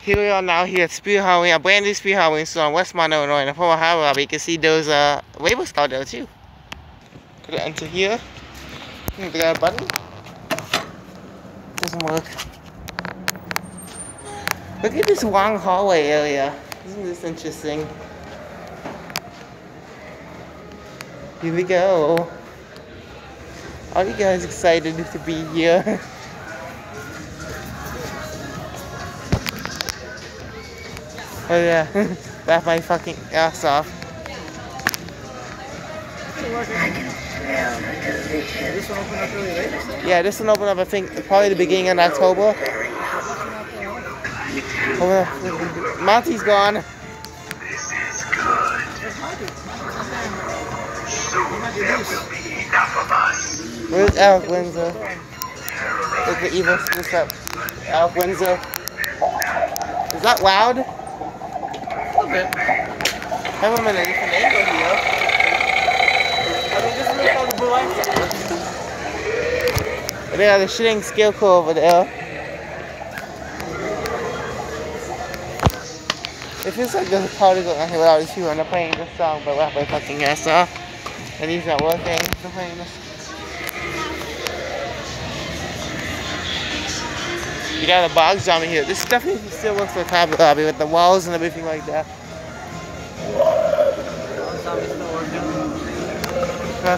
Here we are now here at Spirit Halloween, a brand new Spirit Halloween store in Westmont, Illinois, in the former Hobby Lobby. You can see those uh, labels out there too. Could enter here? They got a button? Doesn't work. Look at this long hallway area. Isn't this interesting? Here we go. Are you guys excited to be here? oh yeah, laugh my fucking ass off. This. Yeah, this one opened up I think probably the beginning of October. Oh, Monty's gone. Where's Alec Windsor? Look the evil what's up? Alec Windsor. Is that loud? A bit. Have him in a different angle here. I mean, just look how the blue lights are. Got the shitting scarecrow over there. It feels like there's a party going on here without these people and they're playing this song, but laugh my fucking ass off. And he's not working. They're playing this. You got a bog zombie here. This definitely still looks like Hobby Lobby with the walls and everything like that. Go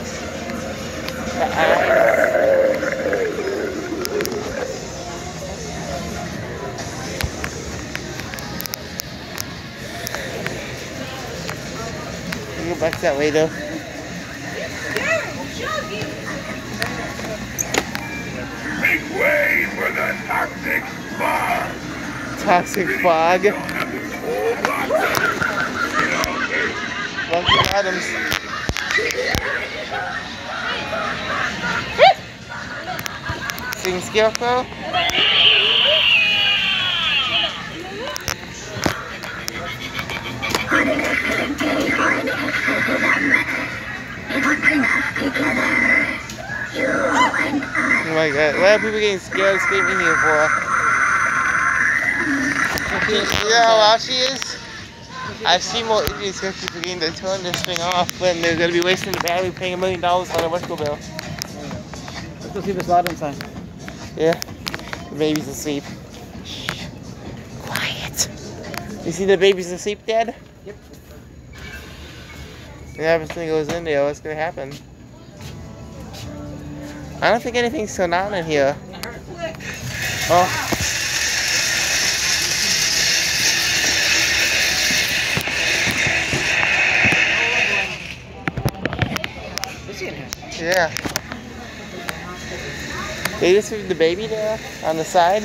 back that later. Make way for the toxic fog. Toxic fog. Adams. Sing Scarecrow. Oh my god, why are people getting scared screaming here for? You know how loud she is? I've seen more idiots go keep forgetting to turn this thing off when they're gonna be wasting the battery paying a million dollars on a electrical bill. Let's go see if it's loud inside. Yeah. The baby's asleep. Shh. Quiet. You see the baby's asleep, Dad? Yep. If everything goes in there, what's gonna happen? I don't think anything's going on in here. Oh. Is he in here? Yeah. They just leave the baby there on the side.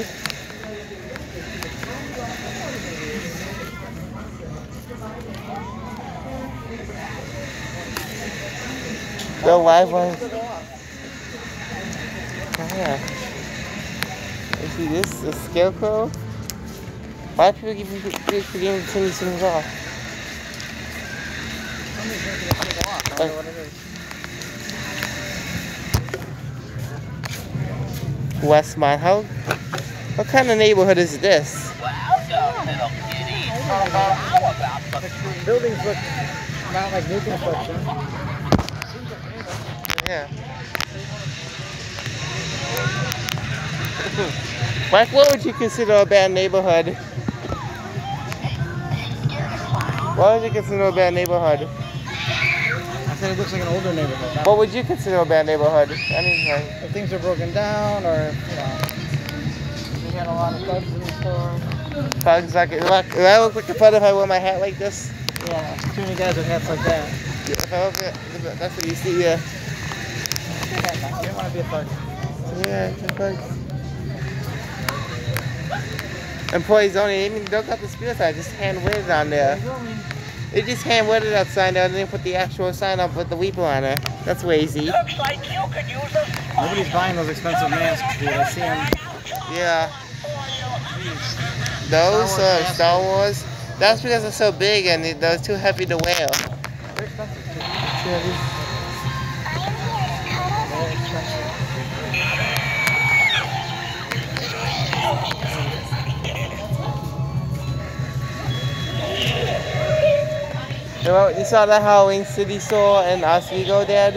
The live one. Yeah. You see this? The scarecrow? Why do people forgetting to turn these things off? Off. I wonder what it is. Westmont. How? What kind of neighborhood is this? Buildings look not like new construction. Yeah. Mike, what would you consider a bad neighborhood? What would you consider a bad neighborhood? I said it looks like an older neighborhood. What would you consider a bad neighborhood? Anything. if things are broken down or, you know, we had a lot of thugs in the store. Thugs like do I do I look like a thug if I wear my hat like this? Yeah, too many guys with hats like that. If I look at, that's what you see. Yeah. You don't want to be a thug. Yeah, it's thugs. Employees only. They even don't got the spirit sign. Just hand written on there. They just hand written that sign there and then put the actual sign up with the weeper on it. That's lazy. Looks like you could use us. Nobody's buying those expensive masks, dude. I see them. Yeah. Those Star Wars uh. Star Wars. That's because they're so big and they- they're too heavy to wear. They're expensive. You, saw the Halloween City store in Oswego, Dad?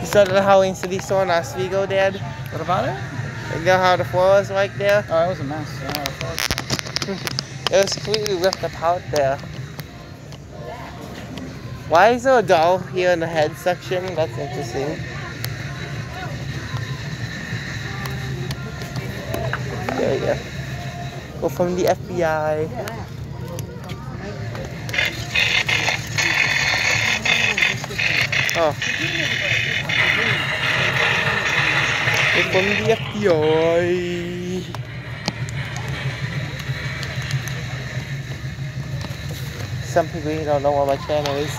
You saw the Halloween City store in Oswego, Dad? What about it? You know how the floor was like there? Oh, it was a mess. Yeah, it was. It was completely ripped apart there. Why is there a doll here in the head section? That's interesting. There we go. Go from the FBI. Oh. Some people here don't know what my channel is.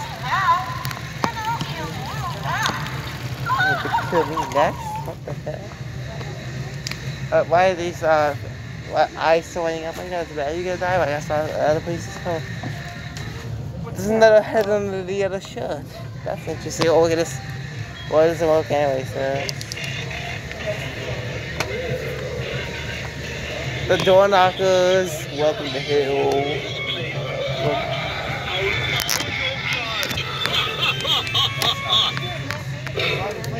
Need to kill me next? What the hell? Uh, why are these uh, eyes swelling up like that? That you gonna die? I saw other places go. Isn't that a head under the other shirt? That's interesting. Oh, look at this. Does it look anyway, so. The door knockers, welcome to.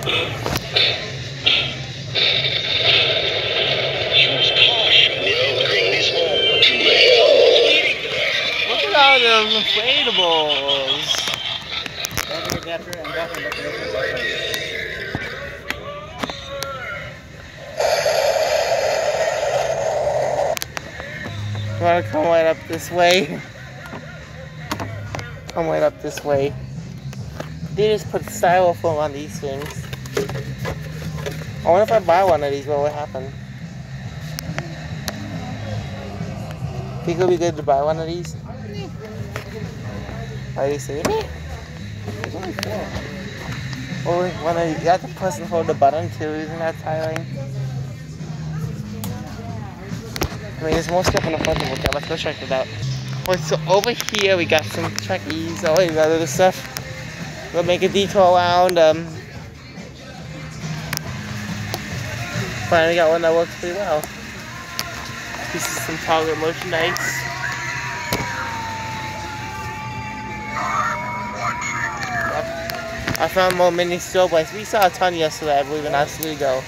Use those inflatables. You wanna come right up this way? Come right up this way. They just put styrofoam on these things. I wonder if I buy one of these, what would happen? Think it would be good to buy one of these? Are you saying me? There's only four. Or one of you got the person hold the button too, isn't that tiring? I mean, there's more stuff in the front of it. Let's go check it out. Wait, so over here we got some Trekkies. Oh, we got other stuff. We'll make a detour around. Um, finally got one that works pretty well. This is some Target merchandise. I found more mini store. We saw a ton yesterday, I believe, in Oswego.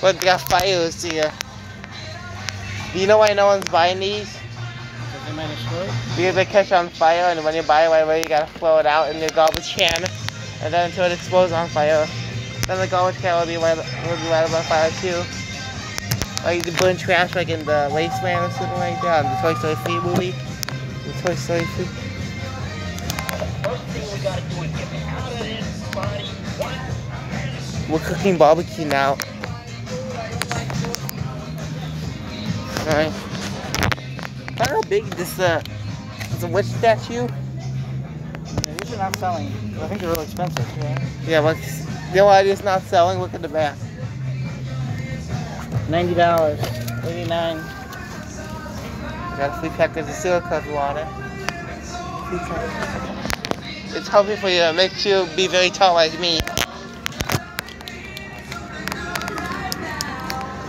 But they got fires here. Do you know why no one's buying these? Because they might explode. Because they catch on fire, and when you buy it right away, you gotta throw it out in the garbage can, and then until it explodes on fire. Then the garbage can will be right, will be right on fire too. Like you can burn trash like in the wasteland or something like that, the Toy Story 3 movie. The Toy Story 3. First thing we gotta do is get out of this body. We're cooking barbecue now. Alright. I don't know how big this uh is a witch statue. Yeah, these are not selling. I think they're really expensive. Yeah. Yeah, but you know why it's not selling? Look at the back. Ninety dollars. Eighty-nine. Got a free package of silica if you want it. It's healthy for you to make you be very tall like me.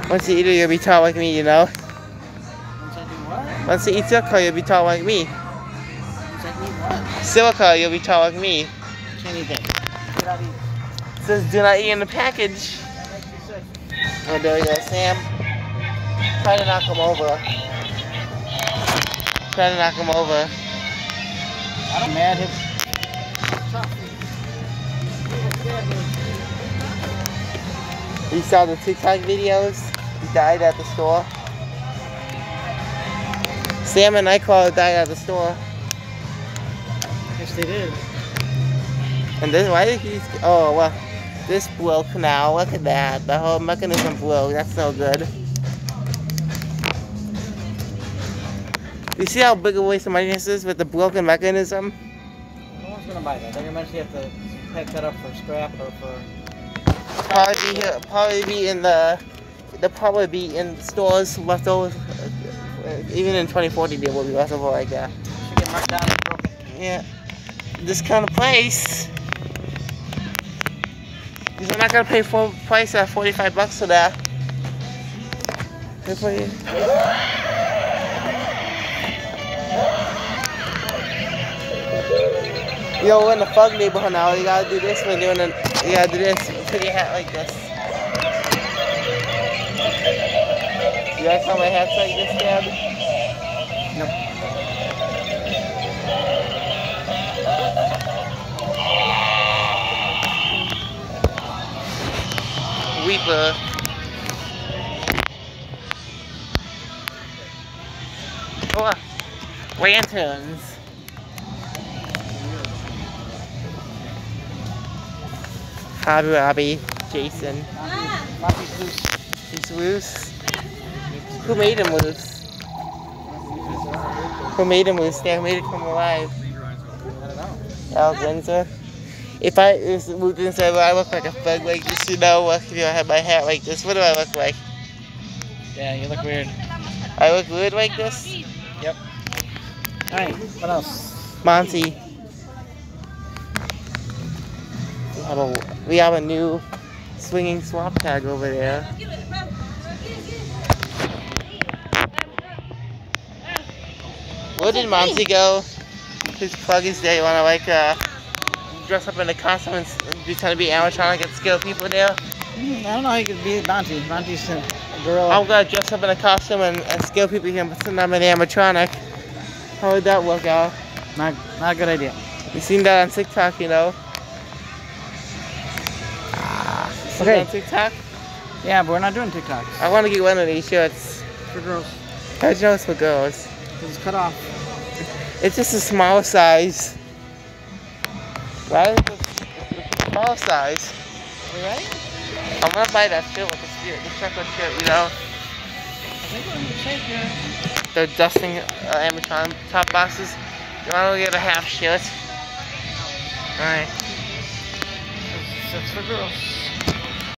Once you eat it, you'll be tall like me, you know? Once you eat silica, you'll be tall like me. Silica, you'll be tall like me. Can't. It says do not eat in the package. Oh, there we go, Sam. Try to knock him over. Try to knock him over. I don't mad him. You saw the TikTok videos? He died at the store. Sam and Nightcrawler died at the store. Yes, they did. And this, why did he, oh, well, this broke now. Look at that. The whole mechanism broke. That's no good. You see how big a waste of money this is with the broken mechanism? No one's gonna buy that. They're gonna eventually have to pack that up for scrap or for. Probably be here, probably be in the, they'll probably be in stores leftovers. uh, Even in 2040, they will be leftover like that. Should get marked down. Yeah. This kind of place. Because I'm not gonna pay full price at 45 bucks for that. Yo, we're in the fug neighborhood now. You gotta do this when you're in you gotta do this. Put your hat like this. You like how my hat's like this, Dad? No. Weeper. Oh, lanterns. Hobby Robbie, Jason. Loose. He's loose. Who made him loose? Who made him loose? They made it come alive. I don't know. Alex Windsor. If I was moved inside, would I look like a thug like this? You know, what if I had my hat like this? What do I look like? Yeah, you look weird. I look weird like this? Yep. Alright, what else? Monty. We have a we have a new swinging swap tag over there. Where did Monty go? His plug is there. You wanna like uh dress up in a costume and s- pretend to be animatronic and scare people there? Hmm, I don't know how you could be Monty. Monty's a gorilla. I'm gonna dress up in a costume and, and scare people here and pretend I'm an animatronic. How would that work out? Not, not a good idea. You seen that on TikTok, you know? Okay. on TikTok? Yeah, but we're not doing TikToks. I want to get one of these shirts. For girls. How'd you know it's for girls? It's cut off. It's just a small size. Why a small size? Are you ready? I'm gonna buy that shirt with the spirit, the chocolate shirt, you know? I think we're in good shape here. The dusting uh, Amazon top boxes. You wanna get a half shirt? Alright. It's for girls.